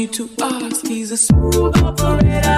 need to ask. He's a smooth operator.